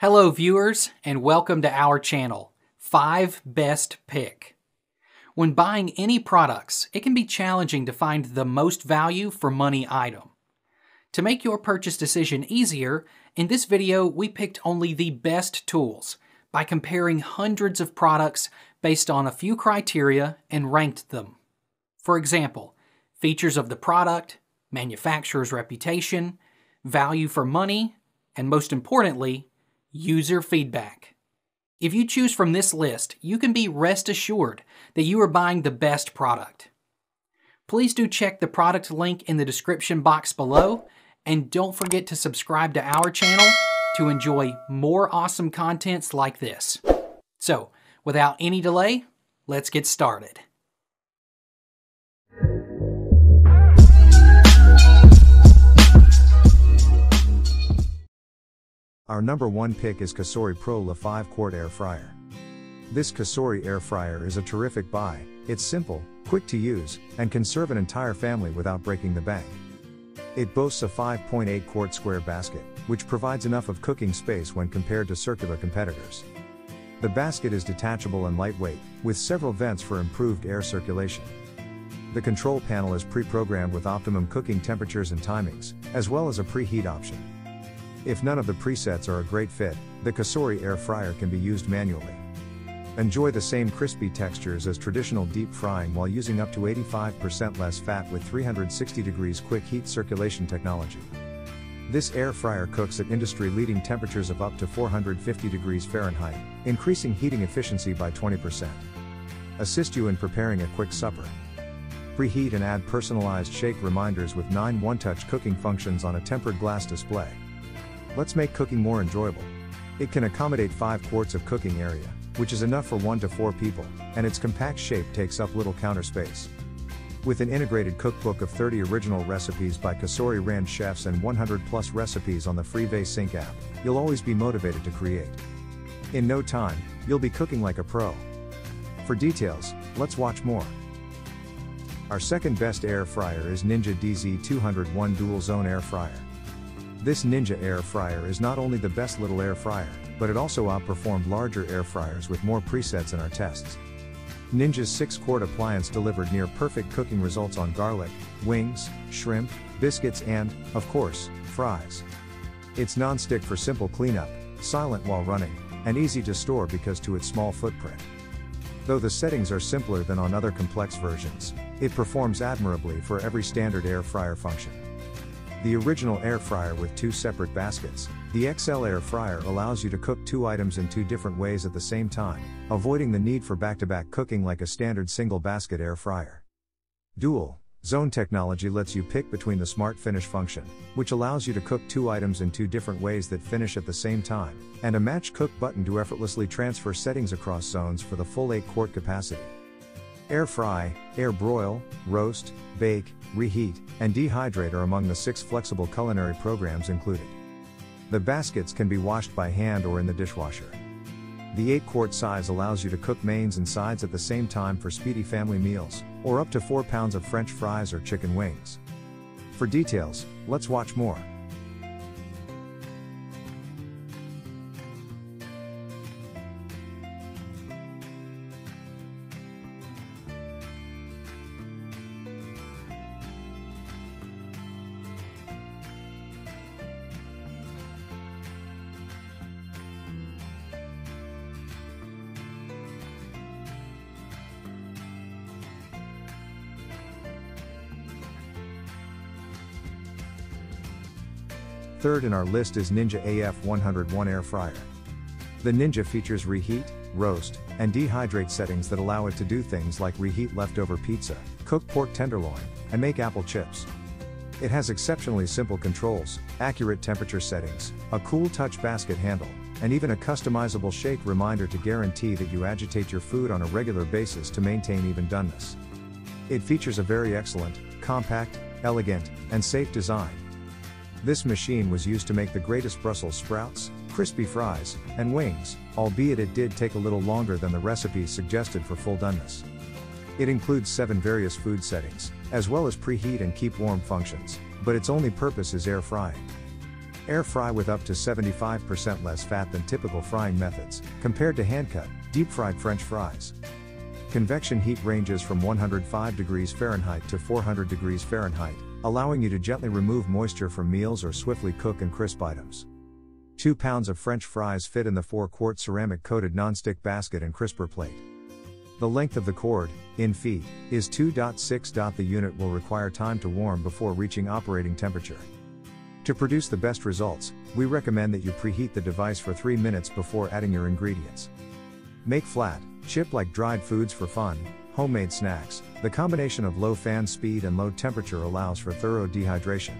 Hello, viewers, and welcome to our channel, 5 Best Pick. When buying any products, it can be challenging to find the most value for money item. To make your purchase decision easier, in this video we picked only the best tools by comparing hundreds of products based on a few criteria and ranked them. For example, features of the product, manufacturer's reputation, value for money, and most importantly, user feedback. If you choose from this list, you can be rest assured that you are buying the best product. Please do check the product link in the description box below, and don't forget to subscribe to our channel to enjoy more awesome contents like this. So, without any delay, let's get started. Our number one pick is Cosori Pro LE 5 Quart Air Fryer. This Cosori air fryer is a terrific buy, it's simple, quick to use, and can serve an entire family without breaking the bank. It boasts a 5.8 quart square basket, which provides enough of cooking space when compared to circular competitors. The basket is detachable and lightweight, with several vents for improved air circulation. The control panel is pre-programmed with optimum cooking temperatures and timings, as well as a preheat option. If none of the presets are a great fit, the Cosori air fryer can be used manually. Enjoy the same crispy textures as traditional deep frying while using up to 85% less fat with 360 degrees quick heat circulation technology. This air fryer cooks at industry leading temperatures of up to 450 degrees Fahrenheit, increasing heating efficiency by 20%. Assist you in preparing a quick supper. Preheat and add personalized shake reminders with 9 one-touch cooking functions on a tempered glass display. Let's make cooking more enjoyable. It can accommodate 5 quarts of cooking area, which is enough for 1 to 4 people, and its compact shape takes up little counter space. With an integrated cookbook of 30 original recipes by Cosori Ranch chefs and 100 plus recipes on the free VeSync app, you'll always be motivated to create. In no time, you'll be cooking like a pro. For details, let's watch more. Our second best air fryer is Ninja DZ201 Dual Zone Air Fryer. This Ninja air fryer is not only the best little air fryer, but it also outperformed larger air fryers with more presets in our tests. Ninja's 6 quart appliance delivered near perfect cooking results on garlic, wings, shrimp, biscuits, and, of course, fries. It's non-stick for simple cleanup, silent while running, and easy to store because to its small footprint. Though the settings are simpler than on other complex versions, it performs admirably for every standard air fryer function. The original air fryer with two separate baskets, the XL air fryer allows you to cook two items in two different ways at the same time, avoiding the need for back-to-back cooking like a standard single basket air fryer. Dual Zone technology lets you pick between the Smart Finish function, which allows you to cook two items in two different ways that finish at the same time, and a Match Cook button to effortlessly transfer settings across zones for the full 8 quart capacity. Air fry, air broil, roast, bake, reheat, and dehydrate are among the six flexible culinary programs included. The baskets can be washed by hand or in the dishwasher. The 8 quart size allows you to cook mains and sides at the same time for speedy family meals, or up to 4 pounds of french fries or chicken wings. For details, let's watch more. Third in our list is Ninja AF101 Air Fryer. The Ninja features reheat, roast, and dehydrate settings that allow it to do things like reheat leftover pizza, cook pork tenderloin, and make apple chips. It has exceptionally simple controls, accurate temperature settings, a cool touch basket handle, and even a customizable shake reminder to guarantee that you agitate your food on a regular basis to maintain even doneness. It features a very excellent, compact, elegant, and safe design, this machine was used to make the greatest Brussels sprouts, crispy fries, and wings, albeit it did take a little longer than the recipes suggested for full doneness. It includes seven various food settings, as well as preheat and keep warm functions, but its only purpose is air frying. Air fry with up to 75% less fat than typical frying methods, compared to hand cut, deep fried French fries. Convection heat ranges from 105 degrees Fahrenheit to 400 degrees Fahrenheit, allowing you to gently remove moisture from meals or swiftly cook and crisp items. 2 pounds of French fries fit in the 4 quart ceramic coated non-stick basket and crisper plate. The length of the cord, in feet, is 2.6. The unit will require time to warm before reaching operating temperature. To produce the best results, we recommend that you preheat the device for 3 minutes before adding your ingredients. Make flat, chip like dried foods for fun, homemade snacks. The combination of low fan speed and low temperature allows for thorough dehydration.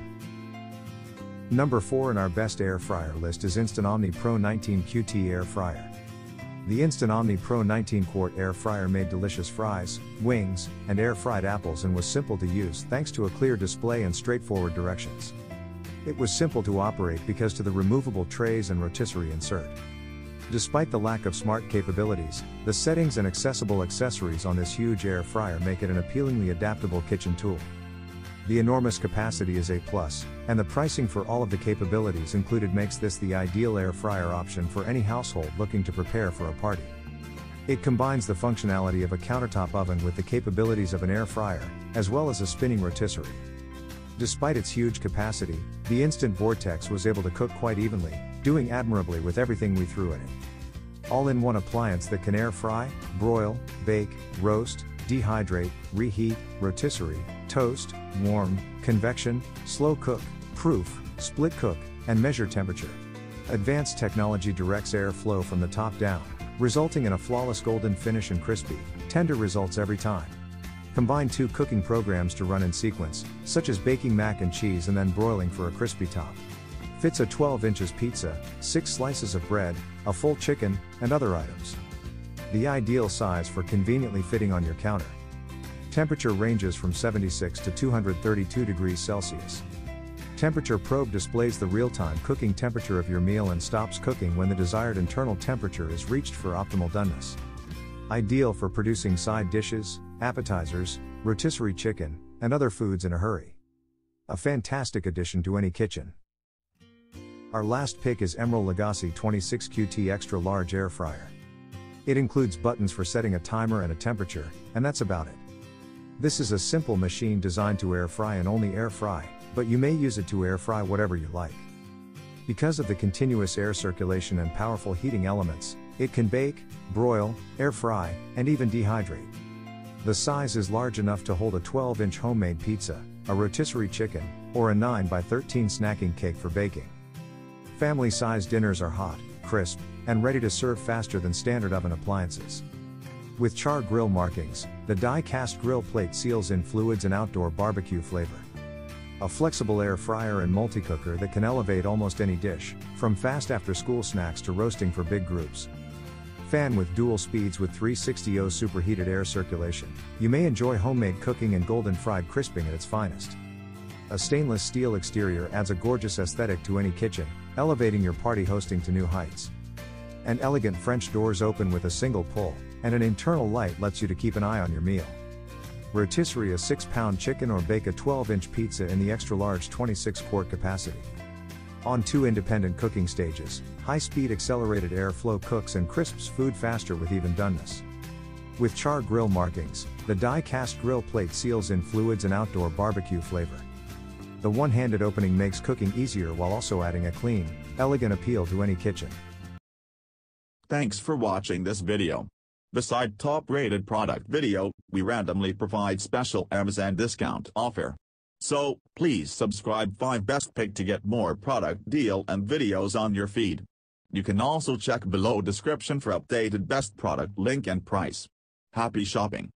Number 4 in our best air fryer list is Instant Omni Pro 19 QT Air Fryer. The Instant Omni Pro 19 quart air fryer made delicious fries, wings, and air fried apples and was simple to use thanks to a clear display and straightforward directions. It was simple to operate because to the removable trays and rotisserie insert. Despite the lack of smart capabilities, the settings and accessible accessories on this huge air fryer make it an appealingly adaptable kitchen tool. The enormous capacity is A+, and the pricing for all of the capabilities included makes this the ideal air fryer option for any household looking to prepare for a party. It combines the functionality of a countertop oven with the capabilities of an air fryer, as well as a spinning rotisserie. Despite its huge capacity, the Instant Vortex was able to cook quite evenly, doing admirably with everything we threw in it. All in one appliance that can air fry, broil, bake, roast, dehydrate, reheat, rotisserie, toast, warm, convection, slow cook, proof, split cook, and measure temperature. Advanced technology directs air flow from the top down, resulting in a flawless golden finish and crispy, tender results every time. Combine two cooking programs to run in sequence, such as baking mac and cheese and then broiling for a crispy top. Fits a 12 inches pizza, 6 slices of bread, a full chicken, and other items. The ideal size for conveniently fitting on your counter. Temperature ranges from 76 to 232 degrees Celsius. Temperature probe displays the real-time cooking temperature of your meal and stops cooking when the desired internal temperature is reached for optimal doneness. Ideal for producing side dishes, appetizers, rotisserie chicken, and other foods in a hurry. A fantastic addition to any kitchen. Our last pick is Emeril Lagasse 26 QT Extra Large Air Fryer. It includes buttons for setting a timer and a temperature, and that's about it. This is a simple machine designed to air fry and only air fry, but you may use it to air fry whatever you like. Because of the continuous air circulation and powerful heating elements, it can bake, broil, air fry, and even dehydrate. The size is large enough to hold a 12 inch homemade pizza, a rotisserie chicken, or a 9 by 13 snacking cake for baking. Family sized dinners are hot, crisp, and ready to serve faster than standard oven appliances. With char grill markings, the die cast grill plate seals in fluids and outdoor barbecue flavor. A flexible air fryer and multi-cooker that can elevate almost any dish, from fast after school snacks to roasting for big groups. Fan with dual speeds with 360O superheated air circulation, you may enjoy homemade cooking and golden fried crisping at its finest. A stainless steel exterior adds a gorgeous aesthetic to any kitchen, elevating your party hosting to new heights. And elegant French doors open with a single pull, and an internal light lets you to keep an eye on your meal. Rotisserie a 6 pound chicken or bake a 12 inch pizza in the extra large 26 quart capacity. On two independent cooking stages, high-speed accelerated airflow cooks and crisps food faster with even doneness. With char grill markings, the die-cast grill plate seals in fluids and outdoor barbecue flavor. The one-handed opening makes cooking easier while also adding a clean, elegant appeal to any kitchen. Thanks for watching this video. Beside top-rated product video, we randomly provide special Amazon discount offer. So, please subscribe 5 Best Pick to get more product deal and videos on your feed. You can also check below description for updated best product link and price. Happy shopping!